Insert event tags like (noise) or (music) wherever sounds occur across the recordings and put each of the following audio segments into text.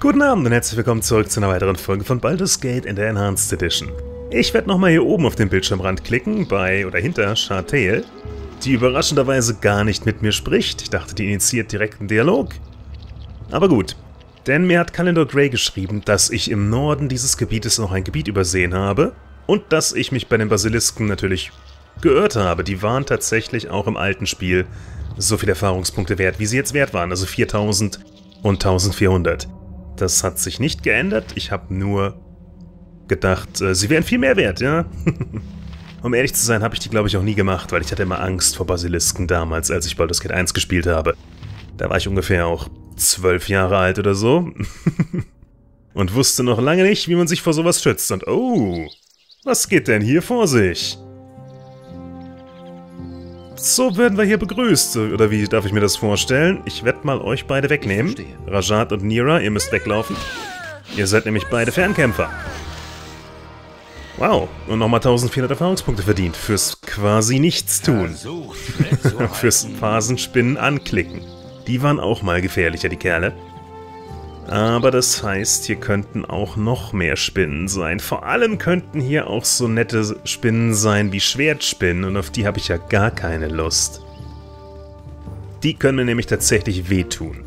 Guten Abend und herzlich willkommen zurück zu einer weiteren Folge von Baldur's Gate in der Enhanced Edition. Ich werde nochmal hier oben auf den Bildschirmrand klicken, bei oder hinter Chartael, die überraschenderweise gar nicht mit mir spricht. Ich dachte, die initiiert direkt einen Dialog. Aber gut, denn mir hat Calendar Grey geschrieben, dass ich im Norden dieses Gebietes noch ein Gebiet übersehen habe und dass ich mich bei den Basilisken natürlich geirrt habe. Die waren tatsächlich auch im alten Spiel so viele Erfahrungspunkte wert, wie sie jetzt wert waren, also 4000 und 1400. Das hat sich nicht geändert, ich habe nur gedacht, äh, sie wären viel mehr wert, ja? (laughs) um ehrlich zu sein, habe ich die glaube ich auch nie gemacht, weil ich hatte immer Angst vor Basilisken damals, als ich Baldur's Gate 1 gespielt habe. Da war ich ungefähr auch zwölf Jahre alt oder so. (laughs) und wusste noch lange nicht, wie man sich vor sowas schützt. Und oh, was geht denn hier vor sich? So werden wir hier begrüßt. Oder wie darf ich mir das vorstellen? Ich werde mal euch beide wegnehmen. Rajat und Nira, ihr müsst weglaufen. Ihr seid nämlich beide Fernkämpfer. Wow, und nochmal 1400 Erfahrungspunkte verdient. Fürs quasi nichts tun. (laughs) Fürs Phasenspinnen anklicken. Die waren auch mal gefährlicher, die Kerle. Aber das heißt, hier könnten auch noch mehr Spinnen sein. Vor allem könnten hier auch so nette Spinnen sein wie Schwertspinnen und auf die habe ich ja gar keine Lust. Die können mir nämlich tatsächlich wehtun.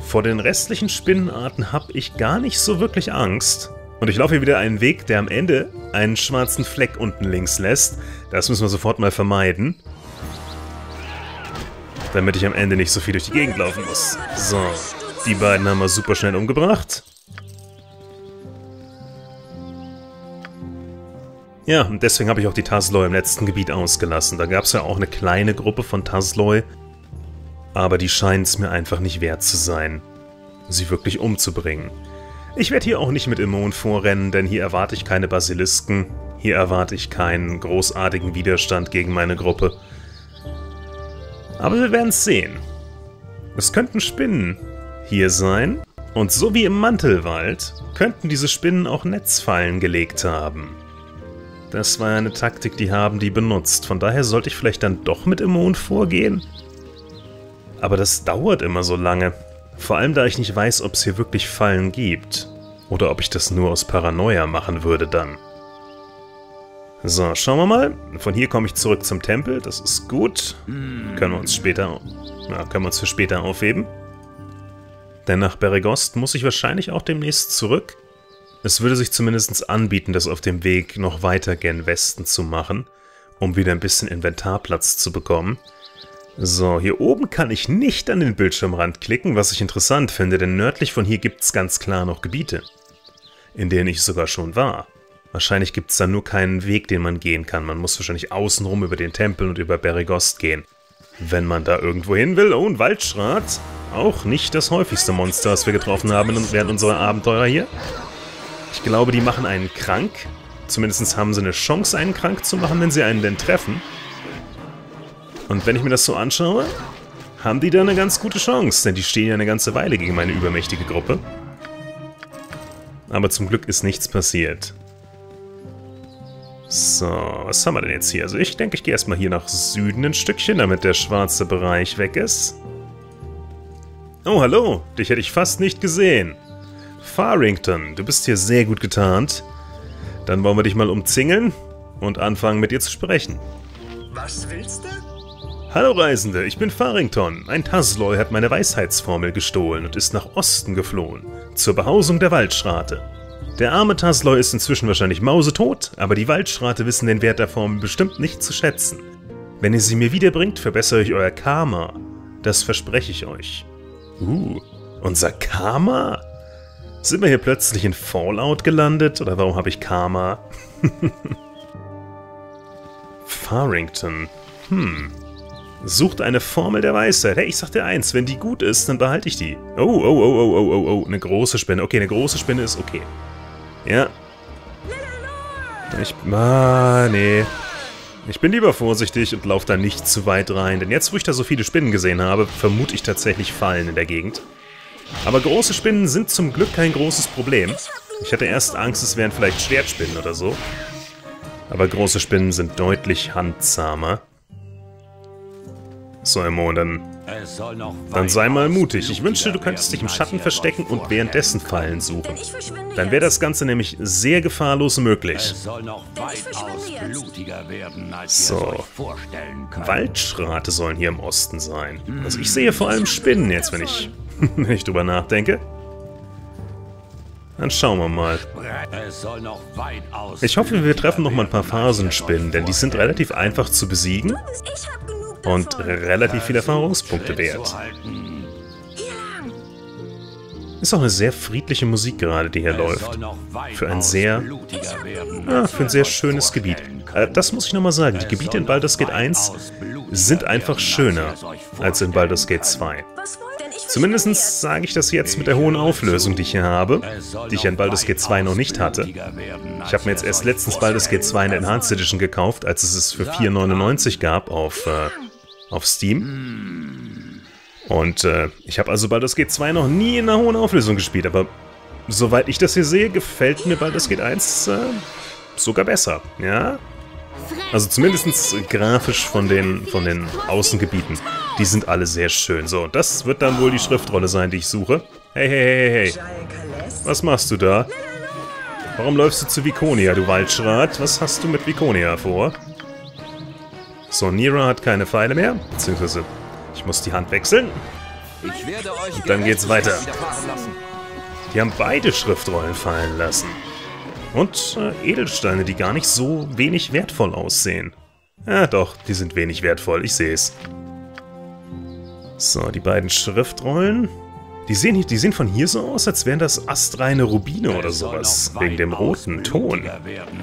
Vor den restlichen Spinnenarten habe ich gar nicht so wirklich Angst. Und ich laufe hier wieder einen Weg, der am Ende einen schwarzen Fleck unten links lässt. Das müssen wir sofort mal vermeiden. Damit ich am Ende nicht so viel durch die Gegend laufen muss. So, die beiden haben wir super schnell umgebracht. Ja, und deswegen habe ich auch die Tasloi im letzten Gebiet ausgelassen. Da gab es ja auch eine kleine Gruppe von Tasloi. Aber die scheinen es mir einfach nicht wert zu sein, sie wirklich umzubringen. Ich werde hier auch nicht mit Immon vorrennen, denn hier erwarte ich keine Basilisken. Hier erwarte ich keinen großartigen Widerstand gegen meine Gruppe. Aber wir werden es sehen. Es könnten Spinnen, hier sein. Und so wie im Mantelwald könnten diese Spinnen auch Netzfallen gelegt haben. Das war eine Taktik, die haben die benutzt. Von daher sollte ich vielleicht dann doch mit Immon vorgehen? Aber das dauert immer so lange. Vor allem, da ich nicht weiß, ob es hier wirklich Fallen gibt. Oder ob ich das nur aus Paranoia machen würde dann. So, schauen wir mal. Von hier komme ich zurück zum Tempel. Das ist gut. Können wir uns später... Ja, können wir uns für später aufheben. Denn nach Beregost muss ich wahrscheinlich auch demnächst zurück. Es würde sich zumindest anbieten, das auf dem Weg noch weiter gen Westen zu machen, um wieder ein bisschen Inventarplatz zu bekommen. So, hier oben kann ich nicht an den Bildschirmrand klicken, was ich interessant finde, denn nördlich von hier gibt es ganz klar noch Gebiete, in denen ich sogar schon war. Wahrscheinlich gibt es da nur keinen Weg, den man gehen kann. Man muss wahrscheinlich außenrum über den Tempel und über Beregost gehen. Wenn man da irgendwo hin will. Oh, ein Waldschrat. Auch nicht das häufigste Monster, das wir getroffen haben während unserer Abenteuer hier. Ich glaube, die machen einen krank. Zumindest haben sie eine Chance, einen krank zu machen, wenn sie einen denn treffen. Und wenn ich mir das so anschaue, haben die da eine ganz gute Chance, denn die stehen ja eine ganze Weile gegen meine übermächtige Gruppe. Aber zum Glück ist nichts passiert. So, was haben wir denn jetzt hier? Also ich denke, ich gehe erstmal hier nach Süden ein Stückchen, damit der schwarze Bereich weg ist. Oh, hallo. Dich hätte ich fast nicht gesehen. Farrington, du bist hier sehr gut getarnt. Dann wollen wir dich mal umzingeln und anfangen mit dir zu sprechen. Was willst du? Hallo Reisende, ich bin Farrington. Ein Tasloi hat meine Weisheitsformel gestohlen und ist nach Osten geflohen, zur Behausung der Waldschrate. Der arme Tasloi ist inzwischen wahrscheinlich mausetot, aber die Waldschrate wissen den Wert der Formel bestimmt nicht zu schätzen. Wenn ihr sie mir wiederbringt, verbessere ich euer Karma. Das verspreche ich euch. Uh, unser Karma? Sind wir hier plötzlich in Fallout gelandet? Oder warum habe ich Karma? (laughs) Farrington. Hm. Sucht eine Formel der Weisheit. Hey, ich sag dir eins, wenn die gut ist, dann behalte ich die. Oh, oh, oh, oh, oh, oh, oh, eine große Spinne. Okay, eine große Spinne ist okay. Ja. Ich, ah, nee. Ich bin lieber vorsichtig und laufe da nicht zu weit rein, denn jetzt, wo ich da so viele Spinnen gesehen habe, vermute ich tatsächlich Fallen in der Gegend. Aber große Spinnen sind zum Glück kein großes Problem. Ich hatte erst Angst, es wären vielleicht Schwertspinnen oder so. Aber große Spinnen sind deutlich handzahmer. So, Emo, dann Dann sei mal mutig. Ich wünschte, du könntest dich im Schatten verstecken und währenddessen Fallen suchen. Dann wäre das Ganze nämlich sehr gefahrlos möglich. So. Waldschrate sollen hier im Osten sein. Also ich sehe vor allem Spinnen jetzt, wenn ich, (laughs) wenn ich drüber nachdenke. Dann schauen wir mal. Ich hoffe, wir treffen noch mal ein paar Phasenspinnen, denn die sind relativ einfach zu besiegen und relativ viele Erfahrungspunkte wert. Ist auch eine sehr friedliche Musik gerade, die hier läuft. Für ein sehr, ah, für ein sehr schönes Gebiet. Äh, das muss ich nochmal sagen, die Gebiete in Baldur's Gate 1 sind einfach schöner als in Baldur's Gate 2. Zumindest sage ich das jetzt mit der hohen Auflösung, die ich hier habe, die ich in Baldur's Gate 2 noch nicht hatte. Ich habe mir jetzt erst letztens Baldur's Gate 2 in der Enhanced Edition gekauft, als es es für 4,99 gab auf, äh, auf Steam. Und äh, ich habe also Baldur's Gate 2 noch nie in einer hohen Auflösung gespielt, aber soweit ich das hier sehe, gefällt mir Baldur's Gate 1 äh, sogar besser, ja? Also zumindest grafisch von den, von den Außengebieten. Die sind alle sehr schön. So, das wird dann wohl die Schriftrolle sein, die ich suche. Hey, hey, hey, hey. Was machst du da? Warum läufst du zu Vikonia, du Waldschrat? Was hast du mit Vikonia vor? So, Nira hat keine Pfeile mehr. Beziehungsweise, ich muss die Hand wechseln. Und dann geht's weiter. Die haben beide Schriftrollen fallen lassen. Und äh, Edelsteine, die gar nicht so wenig wertvoll aussehen. Ja, doch, die sind wenig wertvoll, ich sehe es. So, die beiden Schriftrollen. Die sehen, die sehen von hier so aus, als wären das astreine Rubine oder sowas. Wegen dem roten Ton.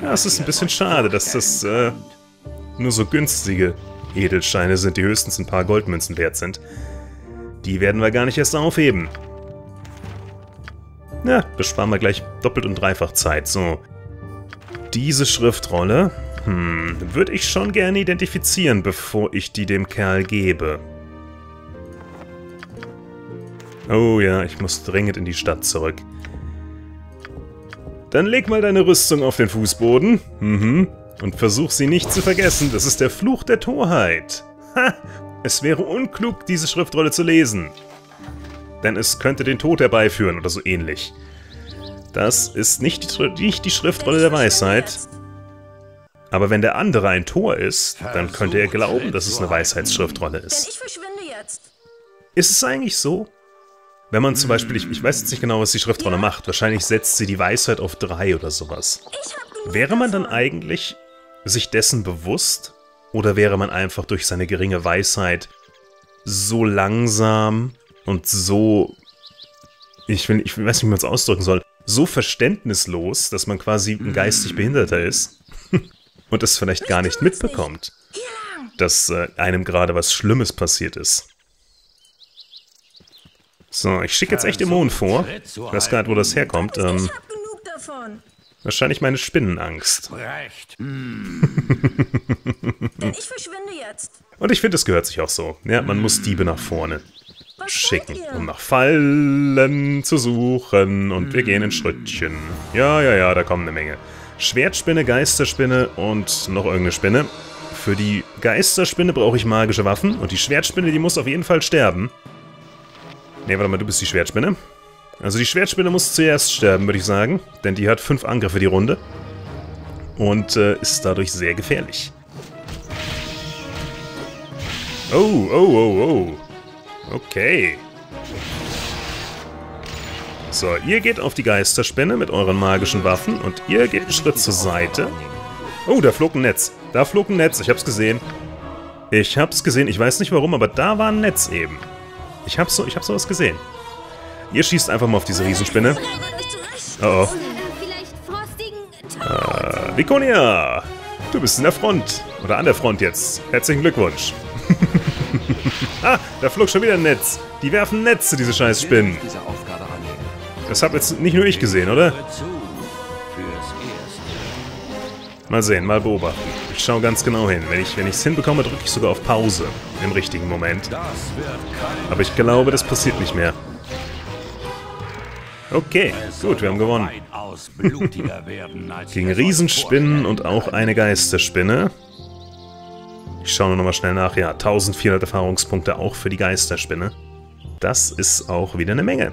Ja, es ist ein bisschen schade, dass das äh, nur so günstige Edelsteine sind, die höchstens ein paar Goldmünzen wert sind. Die werden wir gar nicht erst aufheben. Ja, besparen wir gleich doppelt und dreifach Zeit. So. Diese Schriftrolle, hm, würde ich schon gerne identifizieren, bevor ich die dem Kerl gebe. Oh ja, ich muss dringend in die Stadt zurück. Dann leg mal deine Rüstung auf den Fußboden. Mhm. Und versuch sie nicht zu vergessen. Das ist der Fluch der Torheit. Ha! Es wäre unklug, diese Schriftrolle zu lesen denn es könnte den Tod herbeiführen oder so ähnlich. Das ist nicht die, nicht die Schriftrolle der Weisheit. Aber wenn der andere ein Tor ist, dann könnte er glauben, dass es eine Weisheitsschriftrolle ist. Ist es eigentlich so? Wenn man zum Beispiel, ich, ich weiß jetzt nicht genau, was die Schriftrolle macht, wahrscheinlich setzt sie die Weisheit auf drei oder sowas. Wäre man dann eigentlich sich dessen bewusst? Oder wäre man einfach durch seine geringe Weisheit so langsam und so, ich, will, ich weiß nicht, wie man es ausdrücken soll, so verständnislos, dass man quasi ein geistig Behinderter ist (laughs) und es vielleicht gar nicht mitbekommt, dass äh, einem gerade was Schlimmes passiert ist. So, ich schicke jetzt echt Dämonen vor. Ich weiß gar nicht, wo das herkommt. Ähm, wahrscheinlich meine Spinnenangst. Denn ich verschwinde jetzt. Und ich finde, es gehört sich auch so. Ja, man muss Diebe nach vorne schicken, um nach Fallen zu suchen. Und wir gehen in Schrittchen. Ja, ja, ja, da kommen eine Menge. Schwertspinne, Geisterspinne und noch irgendeine Spinne. Für die Geisterspinne brauche ich magische Waffen. Und die Schwertspinne, die muss auf jeden Fall sterben. Ne, warte mal, du bist die Schwertspinne. Also die Schwertspinne muss zuerst sterben, würde ich sagen. Denn die hat fünf Angriffe die Runde. Und äh, ist dadurch sehr gefährlich. Oh, oh, oh, oh. Okay. So, ihr geht auf die Geisterspinne mit euren magischen Waffen und ihr geht einen Schritt zur Seite. Oh, da flog ein Netz. Da flog ein Netz, ich hab's gesehen. Ich hab's gesehen, ich weiß nicht warum, aber da war ein Netz eben. Ich hab, so, ich hab sowas gesehen. Ihr schießt einfach mal auf diese Riesenspinne. Oh oh. Äh, Vikonia! Du bist in der Front. Oder an der Front jetzt. Herzlichen Glückwunsch. (laughs) ah, da flog schon wieder ein Netz. Die werfen Netze, diese scheiß Spinnen. Das hab jetzt nicht nur ich gesehen, oder? Mal sehen, mal beobachten. Ich schaue ganz genau hin. Wenn ich es hinbekomme, drücke ich sogar auf Pause. Im richtigen Moment. Aber ich glaube, das passiert nicht mehr. Okay, gut, wir haben gewonnen. Gegen Riesenspinnen und auch eine Geisterspinne. Ich schaue nur noch mal schnell nach. Ja, 1400 Erfahrungspunkte auch für die Geisterspinne. Das ist auch wieder eine Menge.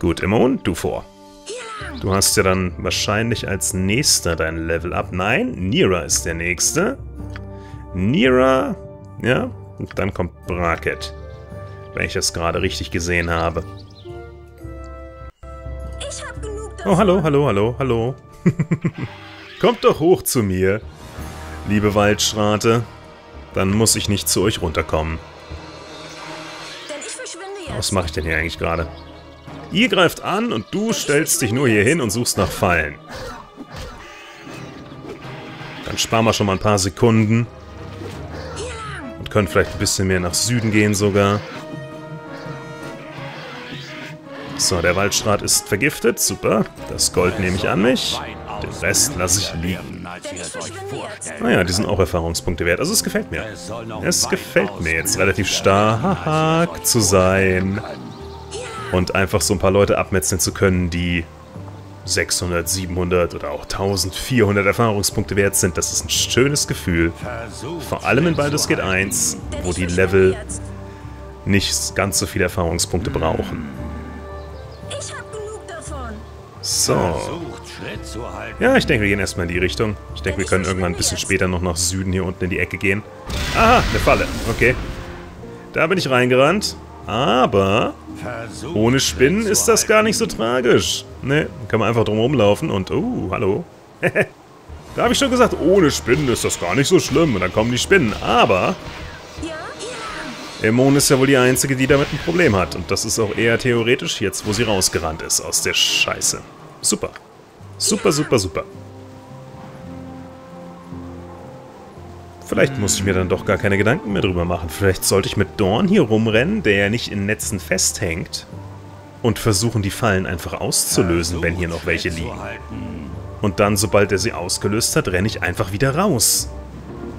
Gut, Immon, du vor. Du hast ja dann wahrscheinlich als nächster dein Level Up. Nein, Nira ist der nächste. Nira, ja, und dann kommt Bracket. Wenn ich das gerade richtig gesehen habe. Oh, hallo, hallo, hallo, hallo. (laughs) Kommt doch hoch zu mir, liebe Waldschrate. Dann muss ich nicht zu euch runterkommen. Was mache ich denn hier eigentlich gerade? Ihr greift an und du stellst dich nur hier hin und suchst nach Fallen. Dann sparen wir schon mal ein paar Sekunden. Und können vielleicht ein bisschen mehr nach Süden gehen sogar. So, der Waldschrat ist vergiftet. Super. Das Gold nehme ich an mich. Den Rest lasse ich liegen. Naja, ah die sind auch Erfahrungspunkte wert. Also es gefällt mir. Es gefällt mir jetzt relativ stark zu sein. Und einfach so ein paar Leute abmetzeln zu können, die 600, 700 oder auch 1400 Erfahrungspunkte wert sind. Das ist ein schönes Gefühl. Vor allem in Baldur's Gate 1, wo die Level nicht ganz so viele Erfahrungspunkte brauchen. So. Ja, ich denke, wir gehen erstmal in die Richtung. Ich denke, wir können irgendwann ein bisschen später noch nach Süden hier unten in die Ecke gehen. Aha, eine Falle. Okay. Da bin ich reingerannt. Aber ohne Spinnen ist das gar nicht so tragisch. Ne, kann man einfach drum rumlaufen und... Oh, hallo. (laughs) da habe ich schon gesagt, ohne Spinnen ist das gar nicht so schlimm. Und dann kommen die Spinnen. Aber... Emon ist ja wohl die Einzige, die damit ein Problem hat. Und das ist auch eher theoretisch jetzt, wo sie rausgerannt ist aus der Scheiße. Super. Super, super, super. Vielleicht muss ich mir dann doch gar keine Gedanken mehr drüber machen. Vielleicht sollte ich mit Dorn hier rumrennen, der ja nicht in Netzen festhängt. Und versuchen, die Fallen einfach auszulösen, wenn hier noch welche liegen. Und dann, sobald er sie ausgelöst hat, renne ich einfach wieder raus.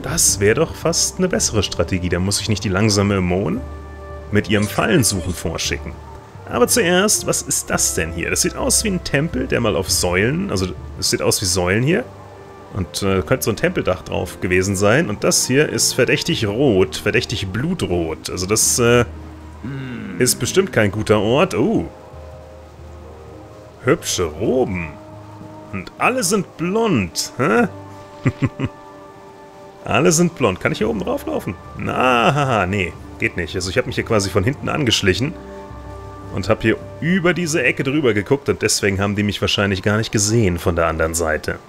Das wäre doch fast eine bessere Strategie. Da muss ich nicht die langsame Mon mit ihrem Fallensuchen vorschicken. Aber zuerst, was ist das denn hier? Das sieht aus wie ein Tempel, der mal auf Säulen, also es sieht aus wie Säulen hier. Und äh, könnte so ein Tempeldach drauf gewesen sein. Und das hier ist verdächtig rot, verdächtig blutrot. Also das äh, ist bestimmt kein guter Ort. Oh. Hübsche Roben. Und alle sind blond, hä? (laughs) alle sind blond. Kann ich hier oben drauflaufen? Na, nee, geht nicht. Also ich habe mich hier quasi von hinten angeschlichen und habe hier über diese Ecke drüber geguckt und deswegen haben die mich wahrscheinlich gar nicht gesehen von der anderen Seite.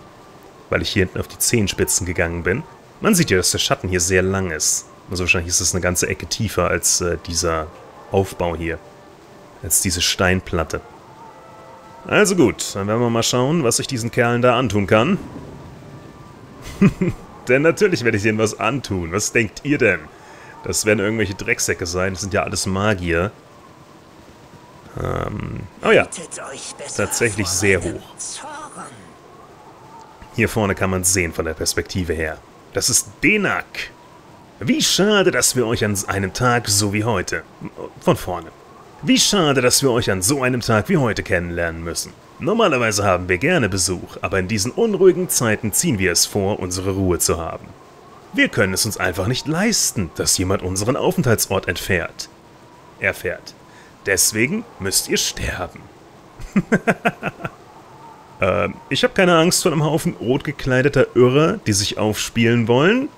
Weil ich hier hinten auf die Zehenspitzen gegangen bin. Man sieht ja, dass der Schatten hier sehr lang ist. Also wahrscheinlich ist es eine ganze Ecke tiefer als äh, dieser Aufbau hier. Als diese Steinplatte. Also gut, dann werden wir mal schauen, was ich diesen Kerlen da antun kann. (laughs) denn natürlich werde ich denen was antun. Was denkt ihr denn? Das werden irgendwelche Drecksäcke sein. Das sind ja alles Magier. Ähm, oh ja, tatsächlich sehr hoch. Hier vorne kann man es sehen von der Perspektive her. Das ist Denak. Wie schade, dass wir euch an einem Tag so wie heute... Von vorne. Wie schade, dass wir euch an so einem Tag wie heute kennenlernen müssen. Normalerweise haben wir gerne Besuch, aber in diesen unruhigen Zeiten ziehen wir es vor, unsere Ruhe zu haben. Wir können es uns einfach nicht leisten, dass jemand unseren Aufenthaltsort entfährt. Erfährt. Deswegen müsst ihr sterben. (laughs) ähm, ich habe keine Angst vor einem Haufen rot gekleideter Irrer, die sich aufspielen wollen.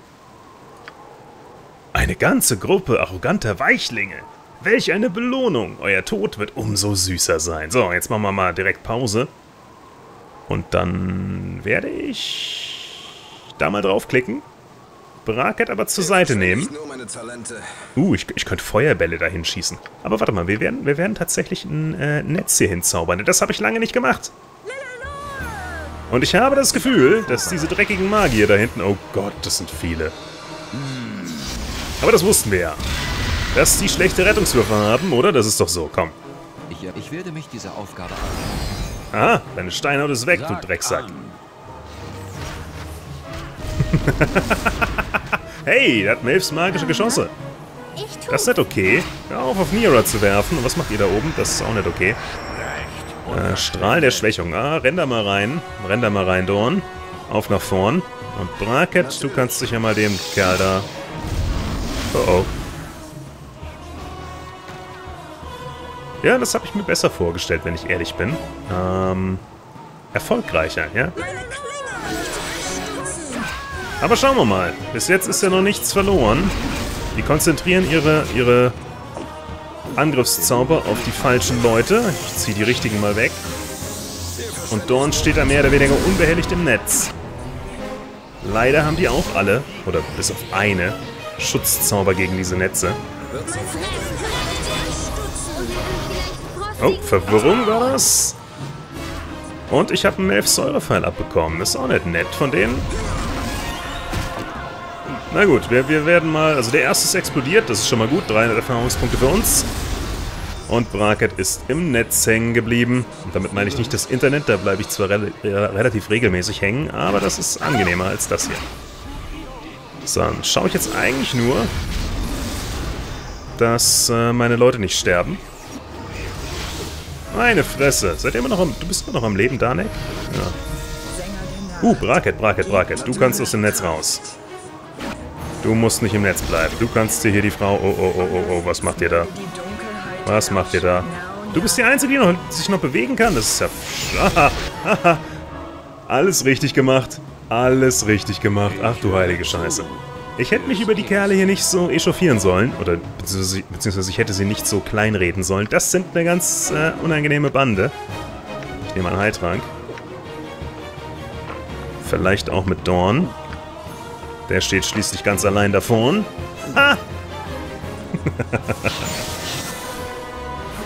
Eine ganze Gruppe arroganter Weichlinge. Welch eine Belohnung. Euer Tod wird umso süßer sein. So, jetzt machen wir mal direkt Pause. Und dann werde ich da mal draufklicken. Bracket aber zur Seite nehmen. Uh, ich, ich könnte Feuerbälle dahin schießen. Aber warte mal, wir werden, wir werden tatsächlich ein äh, Netz hier hinzaubern. Das habe ich lange nicht gemacht. Und ich habe das Gefühl, dass diese dreckigen Magier da hinten... Oh Gott, das sind viele. Aber das wussten wir ja. Dass die schlechte Rettungswürfe haben, oder? Das ist doch so, komm. Ich, ich werde mich dieser Aufgabe an. Ah, deine Steinhaut ist weg, Sag du Drecksack. (laughs) hey, der hat Maves magische Geschosse. Das ist nicht okay. Hör auf, auf Nira zu werfen. Und was macht ihr da oben? Das ist auch nicht okay. Äh, Strahl der Schwächung. Ah, renn da mal rein. Renn da mal rein, Dorn. Auf nach vorn. Und Bracket, du kannst dich ja mal dem Kerl da... Oh oh. Ja, das habe ich mir besser vorgestellt, wenn ich ehrlich bin. Ähm, erfolgreicher, ja? Aber schauen wir mal. Bis jetzt ist ja noch nichts verloren. Die konzentrieren ihre, ihre Angriffszauber auf die falschen Leute. Ich ziehe die richtigen mal weg. Und Dorn steht da mehr oder weniger unbehelligt im Netz. Leider haben die auch alle, oder bis auf eine, Schutzzauber gegen diese Netze. Oh, Verwirrung war das? Und ich habe einen Elf-Säure-Pfeil abbekommen. Ist auch nicht nett von denen. Na gut, wir, wir werden mal... Also der erste ist explodiert, das ist schon mal gut. 300 Erfahrungspunkte für uns. Und Bracket ist im Netz hängen geblieben. Und damit meine ich nicht das Internet, da bleibe ich zwar re relativ regelmäßig hängen, aber das ist angenehmer als das hier. So, dann schaue ich jetzt eigentlich nur, dass äh, meine Leute nicht sterben. Meine Fresse. Seid ihr immer noch am... Du bist immer noch am Leben, Danek? Ja. Uh, Bracket, Bracket, Bracket. Du kannst aus dem Netz raus. Du musst nicht im Netz bleiben. Du kannst dir hier die Frau... Oh, oh, oh, oh, oh. Was macht ihr da? Was macht ihr da? Du bist die Einzige, die noch, sich noch bewegen kann. Das ist ja... (laughs) Alles richtig gemacht. Alles richtig gemacht. Ach du heilige Scheiße. Ich hätte mich über die Kerle hier nicht so echauffieren sollen. Oder beziehungsweise, beziehungsweise ich hätte sie nicht so kleinreden sollen. Das sind eine ganz äh, unangenehme Bande. Ich nehme einen Heiltrank. Vielleicht auch mit Dorn. Der steht schließlich ganz allein da vorn. Ha! (laughs)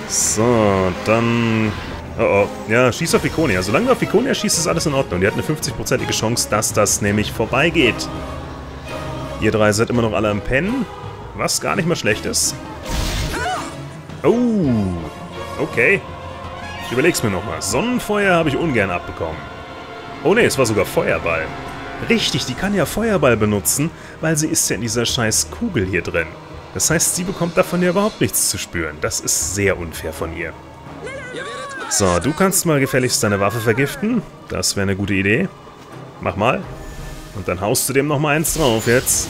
so, dann... Oh oh. Ja, schieß auf Ikonia. Solange du auf Ikonia schießt, ist alles in Ordnung. Die hat eine 50-prozentige Chance, dass das nämlich vorbeigeht. Ihr drei seid immer noch alle am Pennen. Was gar nicht mal schlecht ist. Oh. Okay. Ich überleg's mir nochmal. Sonnenfeuer habe ich ungern abbekommen. Oh ne, es war sogar Feuerball. Richtig, die kann ja Feuerball benutzen, weil sie ist ja in dieser scheiß Kugel hier drin. Das heißt, sie bekommt davon ja überhaupt nichts zu spüren. Das ist sehr unfair von ihr. So, du kannst mal gefälligst deine Waffe vergiften. Das wäre eine gute Idee. Mach mal. Und dann haust du dem nochmal eins drauf jetzt.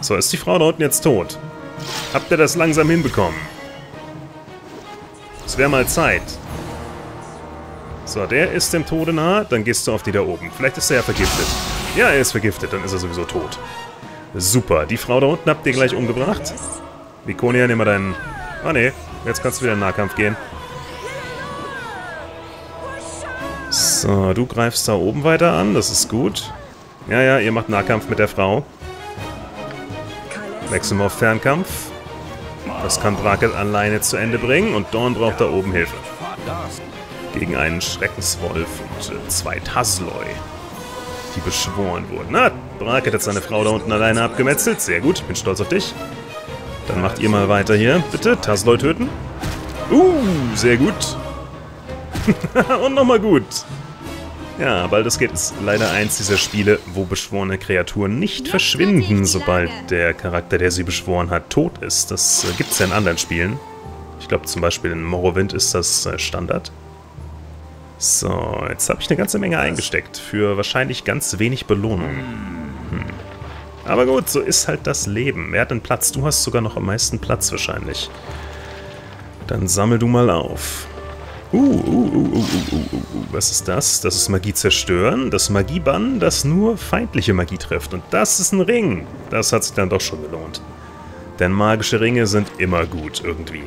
So, ist die Frau da unten jetzt tot? Habt ihr das langsam hinbekommen? Es wäre mal Zeit. So, der ist dem Tode nahe, dann gehst du auf die da oben. Vielleicht ist er ja vergiftet. Ja, er ist vergiftet, dann ist er sowieso tot. Super, die Frau da unten habt ihr gleich umgebracht. Vikonia, nimm mal deinen... Ah ne, jetzt kannst du wieder in den Nahkampf gehen. So, du greifst da oben weiter an, das ist gut. Ja, ja, ihr macht Nahkampf mit der Frau. Wechseln wir auf Fernkampf. Das kann Bracket alleine zu Ende bringen und Dorn braucht da oben Hilfe gegen einen Schreckenswolf und äh, zwei Tasloi, die beschworen wurden. Na, Braket hat seine Frau da unten alleine abgemetzelt. Sehr gut, bin stolz auf dich. Dann macht ihr mal weiter hier. Bitte, Tasloi töten. Uh, sehr gut. (laughs) und nochmal gut. Ja, Baldur's Gate ist leider eins dieser Spiele, wo beschworene Kreaturen nicht verschwinden, sobald der Charakter, der sie beschworen hat, tot ist. Das äh, gibt es ja in anderen Spielen. Ich glaube zum Beispiel in Morrowind ist das äh, Standard. So, jetzt habe ich eine ganze Menge eingesteckt. Für wahrscheinlich ganz wenig Belohnung. Hm. Aber gut, so ist halt das Leben. Wer hat denn Platz? Du hast sogar noch am meisten Platz wahrscheinlich. Dann sammel du mal auf. Uh, uh, uh, uh, uh, uh, uh. Was ist das? Das ist Magie zerstören. Das Magiebann, das nur feindliche Magie trifft. Und das ist ein Ring. Das hat sich dann doch schon gelohnt. Denn magische Ringe sind immer gut irgendwie.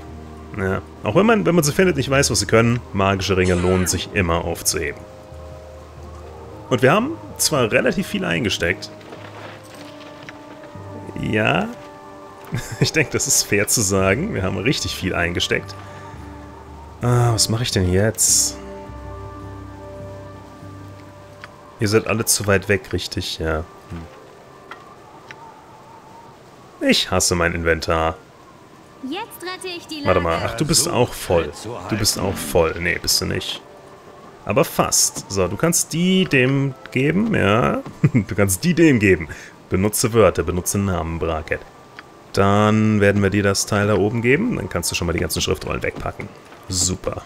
Ja. Auch wenn man, wenn man sie findet, nicht weiß, was sie können, magische Ringe lohnen sich immer aufzuheben. Und wir haben zwar relativ viel eingesteckt. Ja, (laughs) ich denke, das ist fair zu sagen. Wir haben richtig viel eingesteckt. Ah, was mache ich denn jetzt? Ihr seid alle zu weit weg, richtig? Ja. Hm. Ich hasse mein Inventar. Jetzt rette ich die Lage. Warte mal, ach, du bist auch voll. Du bist auch voll. Nee, bist du nicht. Aber fast. So, du kannst die dem geben, ja. (laughs) Du kannst die dem geben. Benutze Wörter, benutze Namen, Bracket. Dann werden wir dir das Teil da oben geben. Dann kannst du schon mal die ganzen Schriftrollen wegpacken. Super.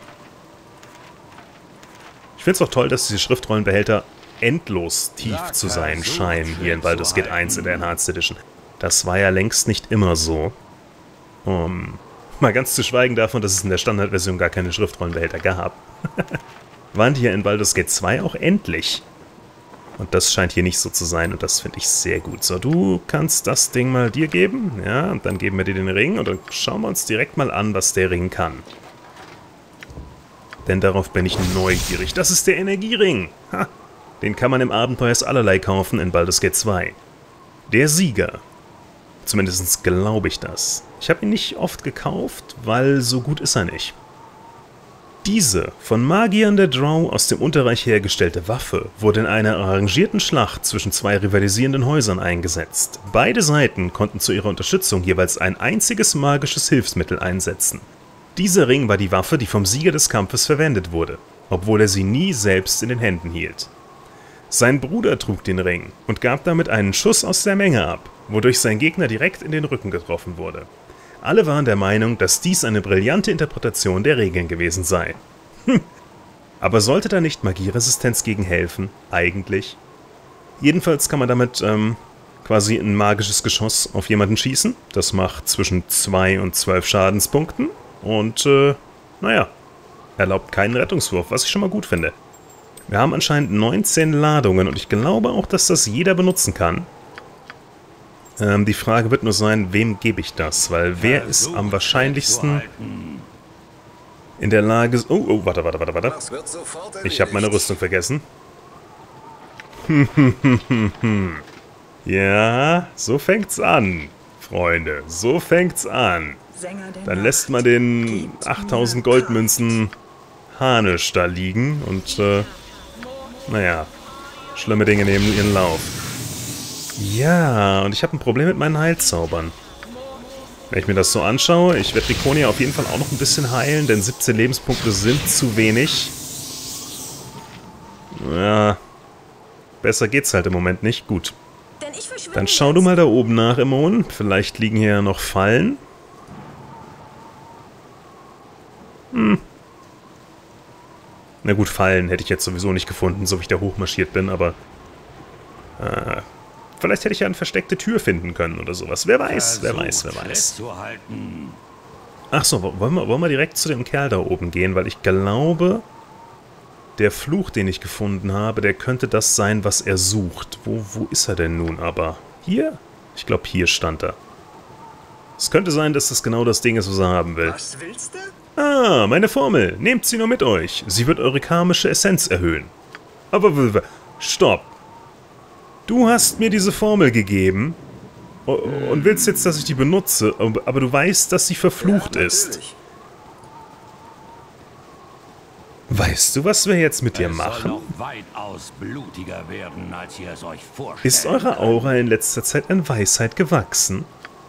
Ich Ich finde es auch toll, dass diese Schriftrollenbehälter endlos tief zu sein scheinen hier in Baldur's Gate 1 in der Enhanced Edition. Das war ja längst nicht immer so. Um, mal ganz zu schweigen davon, dass es in der Standardversion gar keine Schriftrollenbehälter gab. (laughs) Waren die hier in Baldur's Gate 2 auch endlich. Und das scheint hier nicht so zu sein und das finde ich sehr gut. So, du kannst das Ding mal dir geben. Ja, und dann geben wir dir den Ring und dann schauen wir uns direkt mal an, was der Ring kann. Denn darauf bin ich neugierig. Das ist der Energiering. Ha, den kann man im Abenteuers allerlei kaufen in Baldur's Gate 2. Der Sieger. Zumindest glaube ich das. Ich habe ihn nicht oft gekauft, weil so gut ist er nicht. Diese von Magiern der Drow aus dem Unterreich hergestellte Waffe wurde in einer arrangierten Schlacht zwischen zwei rivalisierenden Häusern eingesetzt. Beide Seiten konnten zu ihrer Unterstützung jeweils ein einziges magisches Hilfsmittel einsetzen. Dieser Ring war die Waffe, die vom Sieger des Kampfes verwendet wurde, obwohl er sie nie selbst in den Händen hielt. Sein Bruder trug den Ring und gab damit einen Schuss aus der Menge ab, wodurch sein Gegner direkt in den Rücken getroffen wurde. Alle waren der Meinung, dass dies eine brillante Interpretation der Regeln gewesen sei. Hm. Aber sollte da nicht Magieresistenz gegen helfen? Eigentlich? Jedenfalls kann man damit ähm, quasi ein magisches Geschoss auf jemanden schießen. Das macht zwischen 2 und 12 Schadenspunkten. Und, äh, naja, erlaubt keinen Rettungswurf, was ich schon mal gut finde. Wir haben anscheinend 19 Ladungen und ich glaube auch, dass das jeder benutzen kann. Ähm, die Frage wird nur sein, wem gebe ich das? Weil wer ist am wahrscheinlichsten in der Lage... Oh, oh, warte, warte, warte, warte. Ich habe meine Rüstung vergessen. (laughs) ja, so fängt's an, Freunde. So fängt's an. Dann lässt man den 8000 Goldmünzen Hanisch da liegen und, äh, naja, schlimme Dinge nehmen ihren Lauf. Ja, und ich habe ein Problem mit meinen Heilzaubern. Wenn ich mir das so anschaue, ich werde Rikonia auf jeden Fall auch noch ein bisschen heilen, denn 17 Lebenspunkte sind zu wenig. Ja, besser geht's halt im Moment nicht. Gut. Dann schau du mal da oben nach, Imon. Vielleicht liegen hier ja noch Fallen. Hm. Na gut, Fallen hätte ich jetzt sowieso nicht gefunden, so wie ich da hochmarschiert bin, aber... Äh, Vielleicht hätte ich ja eine versteckte Tür finden können oder sowas. Wer weiß, wer weiß, wer weiß. Ach so, wollen wir, wollen wir direkt zu dem Kerl da oben gehen, weil ich glaube, der Fluch, den ich gefunden habe, der könnte das sein, was er sucht. Wo, wo ist er denn nun aber? Hier? Ich glaube, hier stand er. Es könnte sein, dass das genau das Ding ist, was er haben will. Was willst du? Ah, meine Formel. Nehmt sie nur mit euch. Sie wird eure karmische Essenz erhöhen. Aber, stopp. Du hast mir diese Formel gegeben und willst jetzt, dass ich die benutze, aber du weißt, dass sie verflucht ja, ist. Weißt du, was wir jetzt mit dir machen? Werden, ist eure Aura in letzter Zeit an Weisheit gewachsen?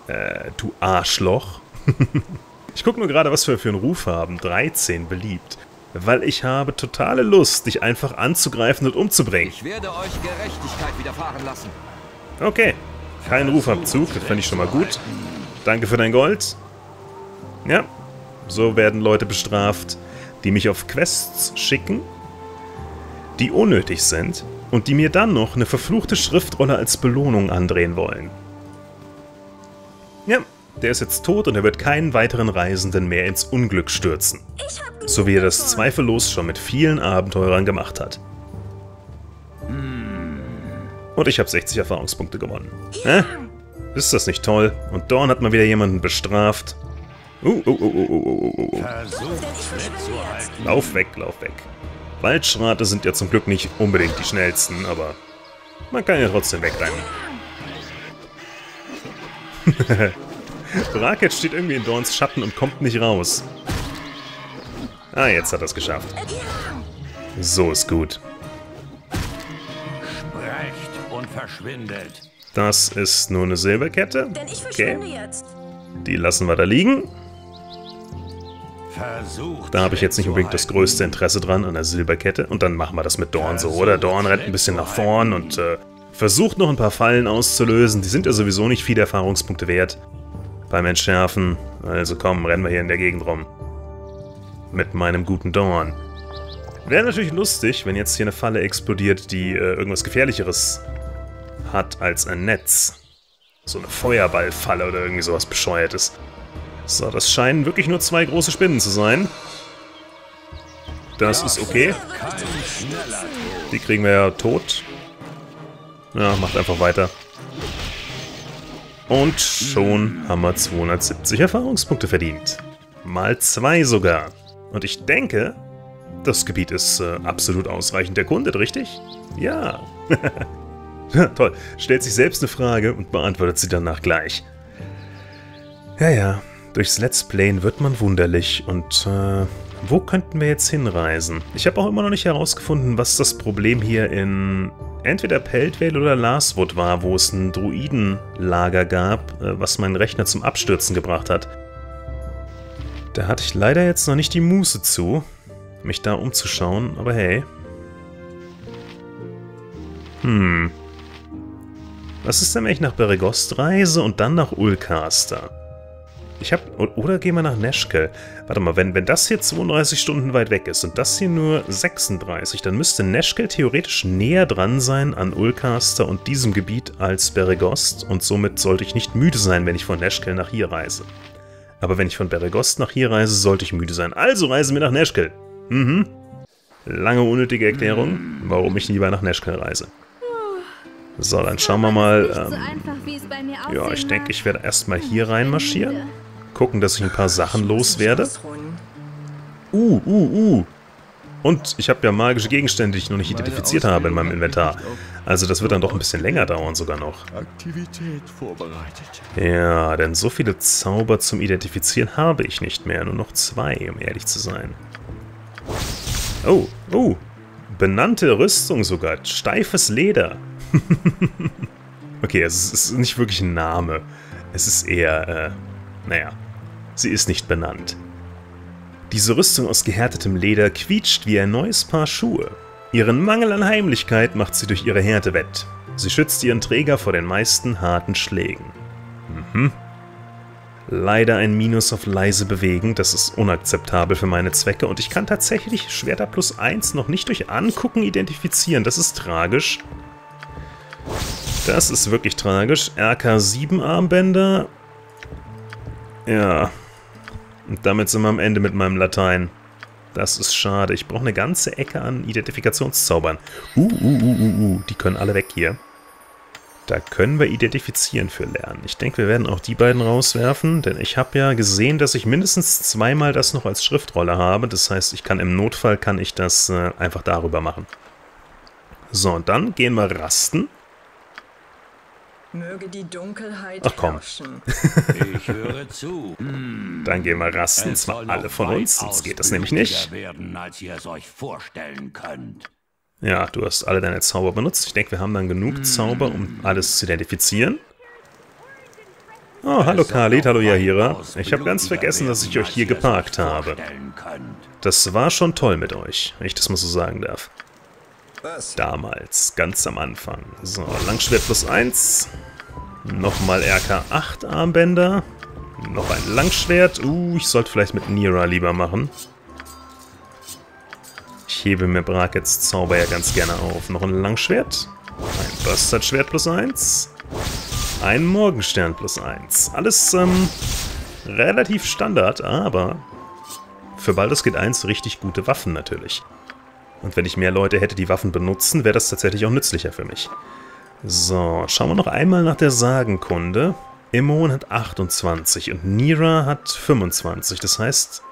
Äh, du Arschloch. (laughs) ich guck nur gerade, was wir für einen Ruf haben. 13 beliebt weil ich habe totale Lust, dich einfach anzugreifen und umzubringen. Ich werde euch Gerechtigkeit widerfahren lassen. Okay, kein Rufabzug, das fände ich schon mal gut. Danke für dein Gold. Ja, so werden Leute bestraft, die mich auf Quests schicken, die unnötig sind und die mir dann noch eine verfluchte Schriftrolle als Belohnung andrehen wollen. Ja, der ist jetzt tot und er wird keinen weiteren Reisenden mehr ins Unglück stürzen. So wie er das zweifellos schon mit vielen Abenteurern gemacht hat. Und ich habe 60 Erfahrungspunkte gewonnen. Hä? Ist das nicht toll? Und Dorn hat mal wieder jemanden bestraft. Uh, uh, uh, uh, uh, uh. Lauf weg, lauf weg. Waldschrate sind ja zum Glück nicht unbedingt die schnellsten, aber man kann ja trotzdem wegrennen. (laughs) Braket steht irgendwie in Dorns Schatten und kommt nicht raus. Ah, jetzt hat er es geschafft. So ist gut. Sprecht und verschwindet. Das ist nur eine Silberkette. Okay. Die lassen wir da liegen. Da habe ich jetzt nicht unbedingt das größte Interesse dran an der Silberkette. Und dann machen wir das mit Dorn so, oder? Dorn rennt ein bisschen nach vorn und äh, versucht noch ein paar Fallen auszulösen. Die sind ja sowieso nicht viele Erfahrungspunkte wert beim Entschärfen. Also komm, rennen wir hier in der Gegend rum. Mit meinem guten Dorn. Wäre natürlich lustig, wenn jetzt hier eine Falle explodiert, die äh, irgendwas Gefährlicheres hat als ein Netz. So eine Feuerballfalle oder irgendwie sowas Bescheuertes. So, das scheinen wirklich nur zwei große Spinnen zu sein. Das ist okay. Die kriegen wir ja tot. Ja, macht einfach weiter. Und schon haben wir 270 Erfahrungspunkte verdient. Mal zwei sogar. Und ich denke, das Gebiet ist äh, absolut ausreichend erkundet, richtig? Ja. (laughs) Toll. Stellt sich selbst eine Frage und beantwortet sie danach gleich. Ja, ja. Durchs Let's Playen wird man wunderlich und äh, wo könnten wir jetzt hinreisen? Ich habe auch immer noch nicht herausgefunden, was das Problem hier in entweder Peltvale oder Larswood war, wo es ein Druidenlager gab, äh, was meinen Rechner zum Abstürzen gebracht hat. Da hatte ich leider jetzt noch nicht die Muße zu, mich da umzuschauen, aber hey. Hm. Was ist denn, wenn ich nach Beregost reise und dann nach Ulcaster? Ich hab... Oder gehen wir nach Neschkel. Warte mal, wenn, wenn das hier 32 Stunden weit weg ist und das hier nur 36, dann müsste Neschkel theoretisch näher dran sein an Ulcaster und diesem Gebiet als Beregost und somit sollte ich nicht müde sein, wenn ich von Neschkel nach hier reise. Aber wenn ich von Beregost nach hier reise, sollte ich müde sein. Also reisen wir nach Neschkel. Mhm. Lange unnötige Erklärung, warum ich lieber nach Neschkel reise. So, dann schauen wir mal. Ähm, ja, ich denke, ich werde erstmal hier reinmarschieren. Gucken, dass ich ein paar Sachen loswerde. Uh, uh, uh. Und ich habe ja magische Gegenstände, die ich noch nicht identifiziert habe in meinem Inventar. Also das wird dann doch ein bisschen länger dauern sogar noch. Ja, denn so viele Zauber zum Identifizieren habe ich nicht mehr. Nur noch zwei, um ehrlich zu sein. Oh, oh. Benannte Rüstung sogar. Steifes Leder. (laughs) okay, es ist nicht wirklich ein Name. Es ist eher, äh, naja, sie ist nicht benannt. Diese Rüstung aus gehärtetem Leder quietscht wie ein neues Paar Schuhe. Ihren Mangel an Heimlichkeit macht sie durch ihre Härte wett. Sie schützt ihren Träger vor den meisten harten Schlägen. Mhm. Leider ein Minus auf leise bewegen, das ist unakzeptabel für meine Zwecke und ich kann tatsächlich Schwerter plus 1 noch nicht durch Angucken identifizieren, das ist tragisch. Das ist wirklich tragisch. RK7 Armbänder. Ja. Und damit sind wir am Ende mit meinem Latein. Das ist schade. Ich brauche eine ganze Ecke an Identifikationszaubern. Uh, uh, uh, uh, uh. Die können alle weg hier. Da können wir identifizieren für lernen. Ich denke, wir werden auch die beiden rauswerfen, denn ich habe ja gesehen, dass ich mindestens zweimal das noch als Schriftrolle habe. Das heißt, ich kann im Notfall kann ich das äh, einfach darüber machen. So, und dann gehen wir rasten. Möge die Dunkelheit Ach komm. (laughs) ich höre zu. Dann gehen wir rasten, zwar alle von uns, sonst geht das nämlich nicht. Werden, als ihr es euch vorstellen könnt. Ja, du hast alle deine Zauber benutzt. Ich denke, wir haben dann genug Zauber, um alles zu identifizieren. Oh, hallo Khalid, hallo Yahira. Ich habe ganz vergessen, dass ich euch hier geparkt habe. Das war schon toll mit euch, wenn ich das mal so sagen darf. Damals, ganz am Anfang. So, Langschwert plus 1. Nochmal RK8 Armbänder. Noch ein Langschwert. Uh, ich sollte vielleicht mit Nira lieber machen. Ich hebe mir Brakets Zauber ja ganz gerne auf. Noch ein Langschwert. Ein Bastardschwert plus 1. Ein Morgenstern plus 1. Alles ähm, relativ Standard, aber für Baldur's Gate 1 richtig gute Waffen natürlich. Und wenn ich mehr Leute hätte, die Waffen benutzen, wäre das tatsächlich auch nützlicher für mich. So, schauen wir noch einmal nach der Sagenkunde. Imon hat 28 und Nira hat 25. Das heißt,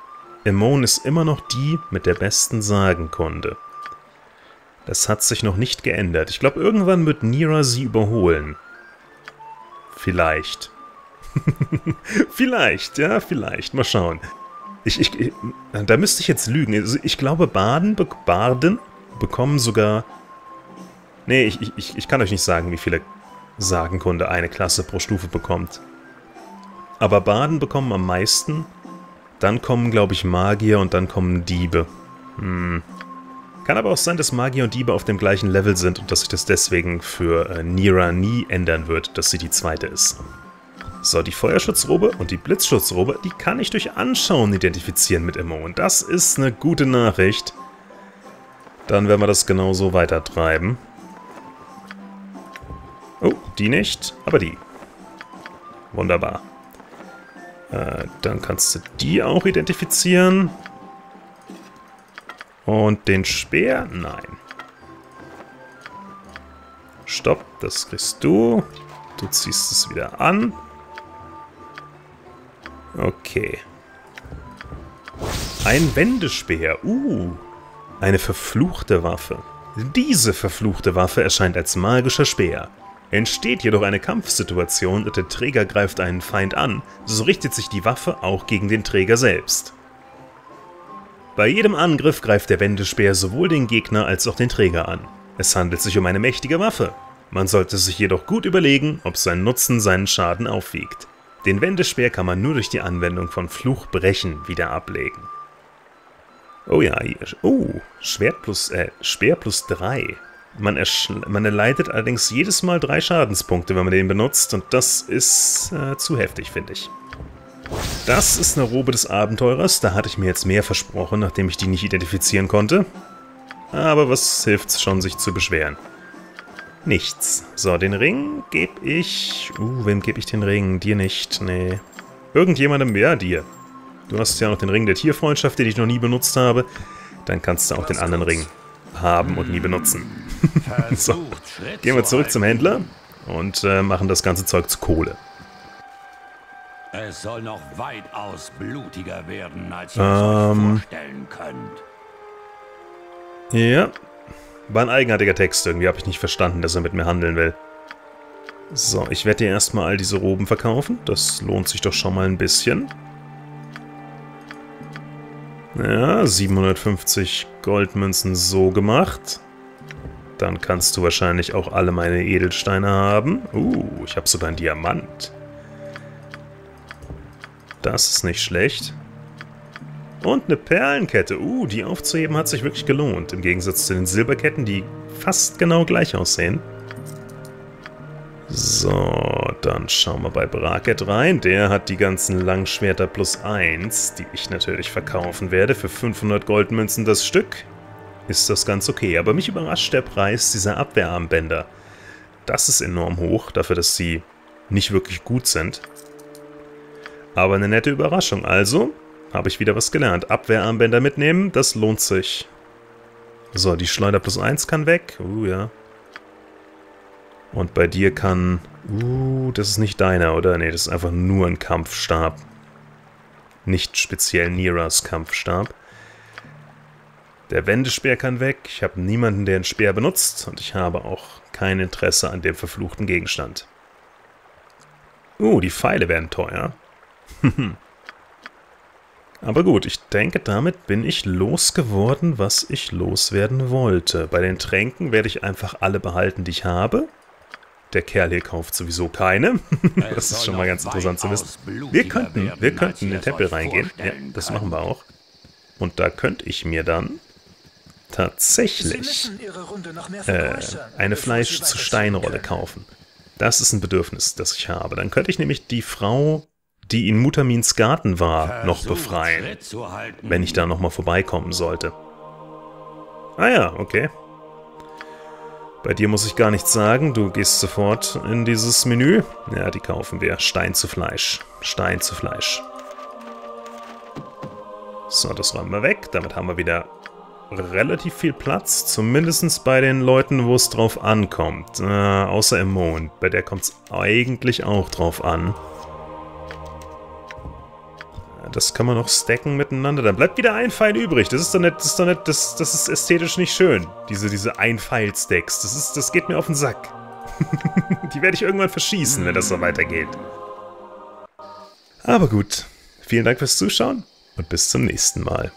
Imon ist immer noch die mit der besten Sagenkunde. Das hat sich noch nicht geändert. Ich glaube, irgendwann wird Nira sie überholen. Vielleicht. (laughs) vielleicht, ja, vielleicht. Mal schauen. Ich, ich, ich, da müsste ich jetzt lügen. Also ich glaube, Baden, Barden bekommen sogar... Nee, ich, ich, ich kann euch nicht sagen, wie viele Sagenkunde eine Klasse pro Stufe bekommt. Aber Baden bekommen am meisten. Dann kommen, glaube ich, Magier und dann kommen Diebe. Hm. Kann aber auch sein, dass Magier und Diebe auf dem gleichen Level sind und dass sich das deswegen für äh, Nira nie ändern wird, dass sie die zweite ist. So, die Feuerschutzrobe und die Blitzschutzrobe, die kann ich durch Anschauen identifizieren mit Immo. Und das ist eine gute Nachricht. Dann werden wir das genauso weiter treiben. Oh, die nicht, aber die. Wunderbar. Äh, dann kannst du die auch identifizieren. Und den Speer? Nein. Stopp, das kriegst du. Du ziehst es wieder an. Okay. Ein Wendespeer. Uh, eine verfluchte Waffe. Diese verfluchte Waffe erscheint als magischer Speer. Entsteht jedoch eine Kampfsituation und der Träger greift einen Feind an, so richtet sich die Waffe auch gegen den Träger selbst. Bei jedem Angriff greift der Wendespeer sowohl den Gegner als auch den Träger an. Es handelt sich um eine mächtige Waffe. Man sollte sich jedoch gut überlegen, ob sein Nutzen seinen Schaden aufwiegt. Den Wendespeer kann man nur durch die Anwendung von Fluchbrechen wieder ablegen. Oh ja, hier. Oh, Schwert plus, äh, Speer plus 3. Man, man erleidet allerdings jedes Mal drei Schadenspunkte, wenn man den benutzt, und das ist äh, zu heftig, finde ich. Das ist eine Robe des Abenteurers, da hatte ich mir jetzt mehr versprochen, nachdem ich die nicht identifizieren konnte. Aber was hilft's schon, sich zu beschweren? Nichts. So, den Ring gebe ich... Uh, wem gebe ich den Ring? Dir nicht, nee. Irgendjemandem, ja, dir. Du hast ja noch den Ring der Tierfreundschaft, den ich noch nie benutzt habe. Dann kannst du auch den anderen Ring haben und nie benutzen. (laughs) so, gehen wir zurück zum Händler und äh, machen das ganze Zeug zu Kohle. Es soll noch weitaus blutiger werden, als ihr ähm, euch vorstellen könnt. Ja, war ein eigenartiger Text irgendwie, habe ich nicht verstanden, dass er mit mir handeln will. So, ich werde dir erstmal all diese Roben verkaufen. Das lohnt sich doch schon mal ein bisschen. Ja, 750 Goldmünzen so gemacht. Dann kannst du wahrscheinlich auch alle meine Edelsteine haben. Uh, ich habe sogar einen Diamant. Das ist nicht schlecht. Und eine Perlenkette. Uh, die aufzuheben hat sich wirklich gelohnt. Im Gegensatz zu den Silberketten, die fast genau gleich aussehen. So, dann schauen wir bei Braket rein. Der hat die ganzen Langschwerter plus 1, die ich natürlich verkaufen werde für 500 Goldmünzen das Stück. Ist das ganz okay, aber mich überrascht der Preis dieser Abwehrarmbänder. Das ist enorm hoch, dafür, dass sie nicht wirklich gut sind. Aber eine nette Überraschung. Also, habe ich wieder was gelernt. Abwehrarmbänder mitnehmen, das lohnt sich. So, die Schleuder plus 1 kann weg. Uh, ja. Und bei dir kann... Uh, das ist nicht deiner, oder? Nee, das ist einfach nur ein Kampfstab. Nicht speziell Niras Kampfstab. Der Wendespeer kann weg. Ich habe niemanden, der einen Speer benutzt. Und ich habe auch kein Interesse an dem verfluchten Gegenstand. Uh, die Pfeile werden teuer. (laughs) Aber gut, ich denke, damit bin ich losgeworden, was ich loswerden wollte. Bei den Tränken werde ich einfach alle behalten, die ich habe. Der Kerl hier kauft sowieso keine. (laughs) das ist schon mal ganz interessant zu wissen. Wir könnten, wir könnten in den Tempel reingehen. Ja, das machen wir auch. Und da könnte ich mir dann tatsächlich äh, eine Fleisch-zu-Stein-Rolle kaufen. Das ist ein Bedürfnis, das ich habe. Dann könnte ich nämlich die Frau, die in Mutamins Garten war, noch befreien, wenn ich da nochmal vorbeikommen sollte. Ah ja, okay. Bei dir muss ich gar nichts sagen, du gehst sofort in dieses Menü. Ja, die kaufen wir. Stein zu Fleisch. Stein zu Fleisch. So, das räumen wir weg. Damit haben wir wieder relativ viel Platz. Zumindest bei den Leuten, wo es drauf ankommt. Äh, außer im Mond. Bei der kommt es eigentlich auch drauf an. Das kann man noch stacken miteinander. Dann bleibt wieder ein Pfeil übrig. Das ist doch nicht, das ist doch nicht, das, das ist ästhetisch nicht schön. Diese, diese Ein-Pfeil-Stacks. Das ist, das geht mir auf den Sack. (laughs) Die werde ich irgendwann verschießen, wenn das so weitergeht. Aber gut. Vielen Dank fürs Zuschauen und bis zum nächsten Mal.